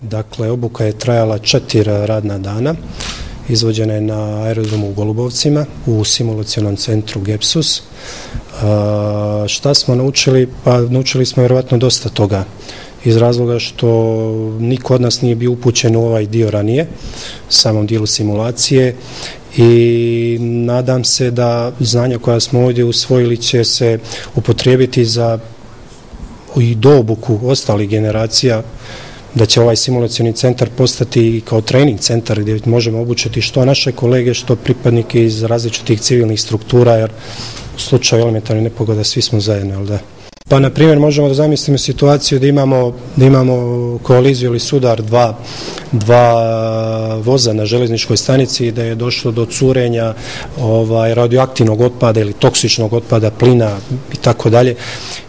Dakle, obuka je trajala četiri radna dana. Izvođena je na aerodromu u Golubovcima u simulacijonom centru Gepsus. E, šta smo naučili? Pa naučili smo vjerovatno dosta toga iz razloga što niko od nas nije bio upućen u ovaj dio ranije, samom dijelu simulacije i nadam se da znanja koja smo ovdje usvojili će se upotrijebiti za i dobuku ostalih generacija da će ovaj simulacioni centar postati kao trening centar gdje možemo obučiti što naše kolege, što pripadnike iz različitih civilnih struktura, jer u slučaju elementarne nepogoda svi smo zajedno, jel da? Pa, na primjer, možemo da zamislimo situaciju da imamo, da imamo koaliziju ili sudar dva, dva voza na železničkoj stanici i da je došlo do curenja ovaj, radioaktivnog otpada ili toksičnog otpada, plina i tako dalje.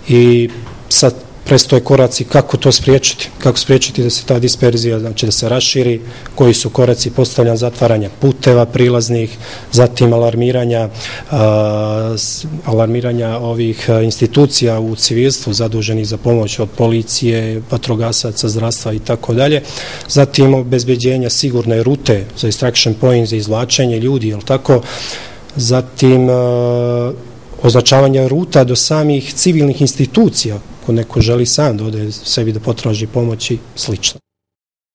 I sad prestoje koraci kako to spriječiti, kako spriječiti da se ta disperzija, znači da se raširi, koji su koraci postavljanja zatvaranja puteva prilaznih, zatim alarmiranja a, alarmiranja ovih institucija u civilstvu zaduženih za pomoć od policije, vatrogasaca, zdravstva i tako dalje, zatim obezbeđenja sigurne rute za extraction point, za izvlačenje ljudi, jel tako, zatim a, označavanja ruta do samih civilnih institucija, ako neko želi sam da ode sebi da potraži pomoći, slično.